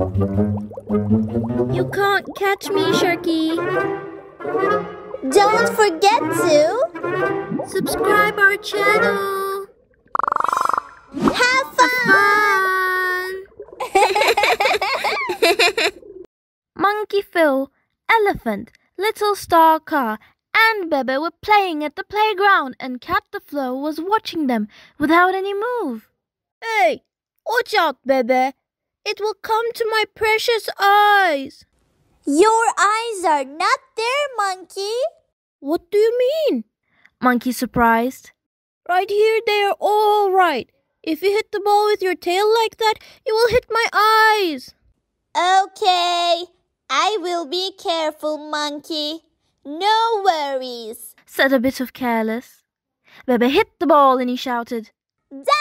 You can't catch me, Sharky. Don't forget to subscribe our channel. Have fun! fun. Monkey Phil, Elephant, Little Star Car, and Bebe were playing at the playground, and Cat the Flo was watching them without any move. Hey, watch out, Bebe. It will come to my precious eyes. Your eyes are not there, Monkey. What do you mean? Monkey surprised. Right here, they are all right. If you hit the ball with your tail like that, you will hit my eyes. Okay, I will be careful, Monkey. No worries, said a bit of careless. Bebe hit the ball and he shouted, Da!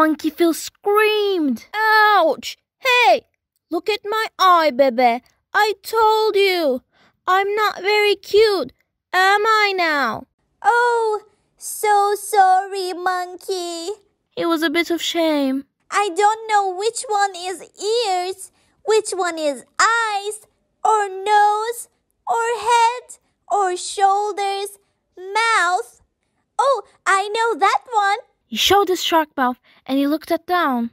Monkey Phil screamed. Ouch! Hey, look at my eye, Bebe. I told you. I'm not very cute, am I now? Oh, so sorry, Monkey. It was a bit of shame. I don't know which one is ears, which one is eyes, or nose, or head, or shoulders, mouth. Oh, I know that one. He showed his shark mouth and he looked at down.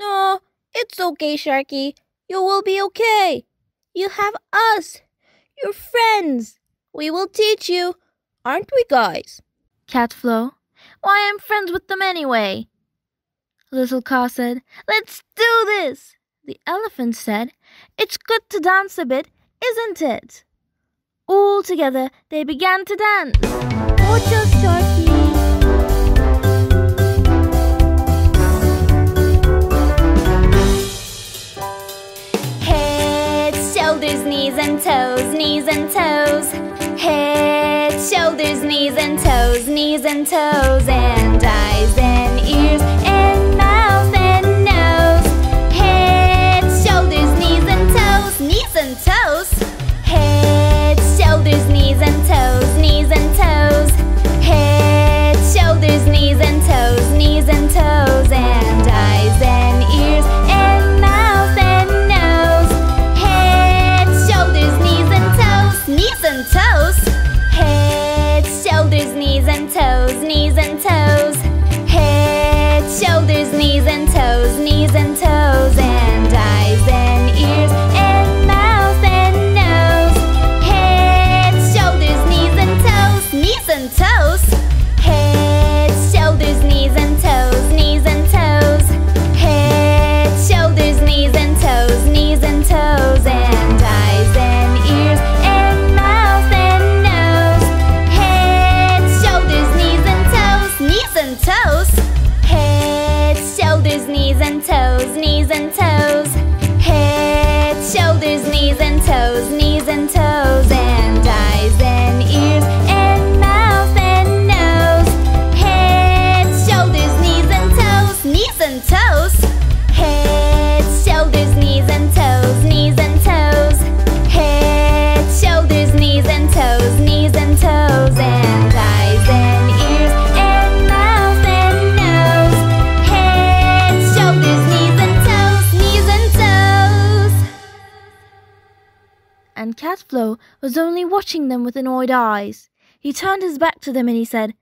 No, it's okay, Sharky. You will be okay. You have us, your friends. We will teach you, aren't we, guys? Cat Flo. Why, I'm friends with them anyway. Little Car said, Let's do this. The elephant said, It's good to dance a bit, isn't it? All together, they began to dance. Watch us, Sharky. Shoulders, knees and toes, knees and toes. Head, shoulders, knees and toes, knees and toes, and eyes and ears knees and toes, knees and toes. and Cat Flo was only watching them with annoyed eyes. He turned his back to them and he said,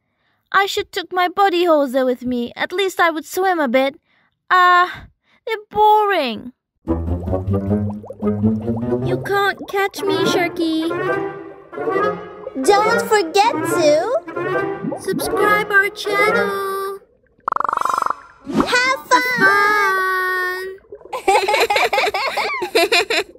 I should took my body hose with me. At least I would swim a bit. Ah, uh, they're boring. You can't catch me, Sharky. Don't forget to subscribe our channel. Have fun. Have fun.